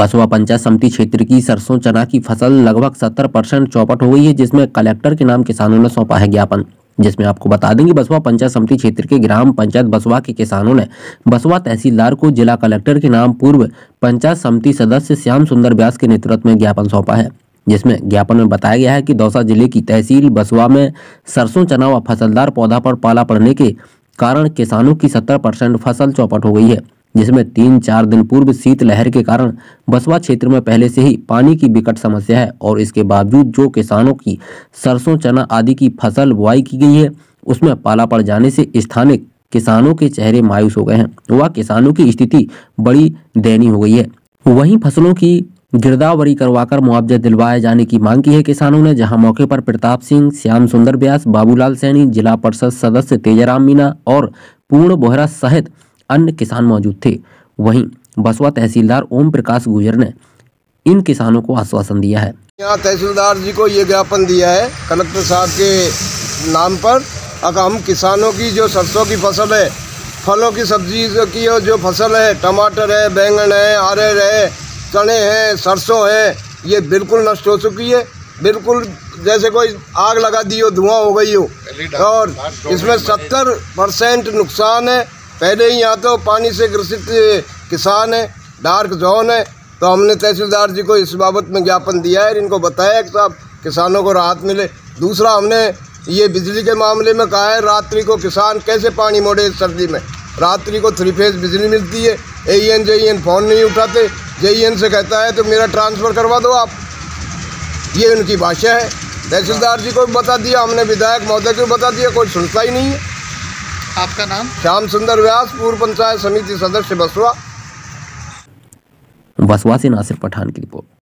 बसवा पंचायत समिति क्षेत्र की सरसों चना की फ़सल लगभग 70 परसेंट चौपट हो गई है, जिसमें कलेक्टर के नाम किसानों ने सौंपा है ज्ञापन, जिसमें आपको बता देंगे बसवा पंचायत समिति क्षेत्र के ग्राम पंचायत बसवा के किसानों ने बसवा तहसीलदार को जिला कलेक्टर के नाम पूर्व पंचायत समिति सदस्य श्याम सुंदर व्यास के नेतृत्व में ज्ञापन सौंपा है, जिसमें ज्ञापन में बताया गया है कि दौसा ज़िले की तहसील बसवा में सरसों चना व फसलदार पौधा पर पाला पड़ने के कारण किसानों की सत्तर परसेंट फ़सल चौपट हो गई है। जिसमें तीन चार दिन पूर्व शीतलहर के कारण बसवा क्षेत्र में पहले से ही पानी की विकट समस्या है और इसके बावजूद जो किसानों की सरसों, चना आदि की फ़सल बुआई की गई है, उसमें पाला पड़ जाने से स्थानीय किसानों के चेहरे मायूस हो गए हैं। वह किसानों की स्थिति बड़ी दयनीय हो गई है। वहीं फ़सलों की गिरदावरी करवाकर मुआवजा दिलवाए जाने की मांग की है किसानों ने, जहाँ मौके पर प्रताप सिंह, श्याम सुंदर व्यास बाबूलाल सैनी, जिला परिषद सदस्य तेजाराम मीना और पूर्ण बोहरा सहित अन्य किसान मौजूद थे। वहीं बसवा तहसीलदार ओम प्रकाश गुजर ने इन किसानों को आश्वासन दिया है। यहाँ तहसीलदार जी को ये ज्ञापन दिया है कलेक्टर साहब के नाम पर। अगर हम किसानों की जो सरसों की फ़सल है फलों की सब्ज़ी की जो फ़सल है टमाटर है बैंगन है अरहर है चने हैं सरसों है ये बिल्कुल नष्ट हो चुकी है। बिल्कुल जैसे कोई आग लगा दी हो धुआँ हो गई हो और इसमें सत्तर परसेंट नुकसान है। पहले ही यहाँ तो पानी से ग्रसित किसान है, डार्क जोन है तो हमने तहसीलदार जी को इस बाबत में ज्ञापन दिया है इनको बताया कि साहब किसानों को राहत मिले। दूसरा, हमने ये बिजली के मामले में कहा है, रात्रि को किसान कैसे पानी मोड़े इस सर्दी में? रात्रि को थ्री फ़ेज़ बिजली मिलती है A N J N phone नहीं उठाते। जे एन से कहता है तो मेरा ट्रांसफ़र करवा दो आप। ये उनकी भाषा है। तहसीलदार जी को भी बता दिया, हमने विधायक महोदय को बता दिया, कोई सुनता ही नहीं है। आपका नाम? श्याम सुंदर व्यास पूर्व पंचायत समिति सदस्य बसुआ। बसवा से नासिर पठान की रिपोर्ट।